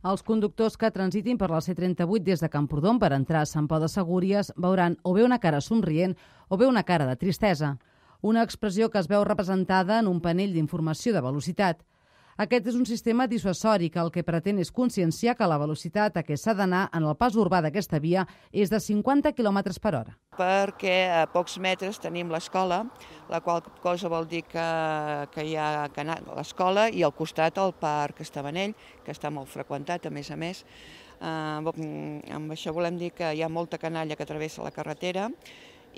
Els conductors que transitin per la C38 des de Camprodon per entrar a Sant Pau de Segúries veuran o bé una cara somrient o bé una cara de tristesa. Una expressió que es veu representada en un panell d'informació de velocitat. Aquest és un sistema dissuasori que el que pretén és conscienciar que la velocitat a què s'ha d'anar en el pas urbà d'aquesta via és de 50 km per hora. Perquè a pocs metres tenim l'escola, la qual cosa vol dir que, que hi ha l'escola i al costat el parc Estavanell, que està molt freqüentat a més a més. Eh, amb això volem dir que hi ha molta canalla que travessa la carretera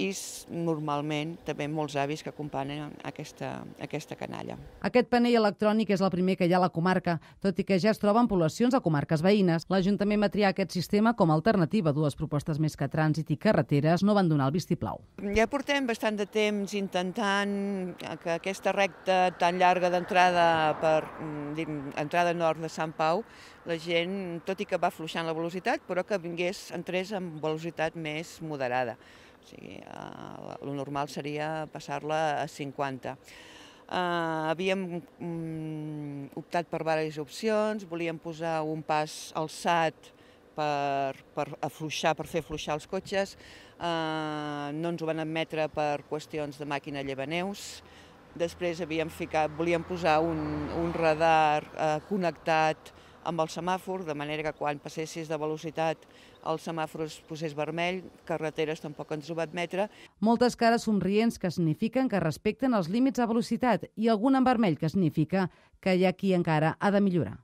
i normalment també molts avis que acompanyen aquesta, aquesta canalla. Aquest panell electrònic és el primer que hi ha a la comarca, tot i que ja es troben poblacions a comarques veïnes. L'Ajuntament va triar aquest sistema com a alternativa a dues propostes més que trànsit i carreteres no van donar el vistiplau. Ja portem bastant de temps intentant que aquesta recta tan llarga d'entrada per mm, entrada nord de Sant Pau, la gent, tot i que va fluixant la velocitat, però que vingués, entrés amb velocitat més moderada. O sigui, eh, el normal seria passar-la a 50. Uh, eh, havíem um, optat per diverses opcions, volíem posar un pas alçat per, per afluixar, per fer afluixar els cotxes, uh, no ens ho van admetre per qüestions de màquina llevaneus, després havíem ficat, volíem posar un, un radar uh, connectat amb el semàfor, de manera que quan passessis de velocitat el semàfor es posés vermell, carreteres tampoc ens ho va admetre. Moltes cares somrients que signifiquen que respecten els límits de velocitat i algun en vermell que significa que hi ha qui encara ha de millorar.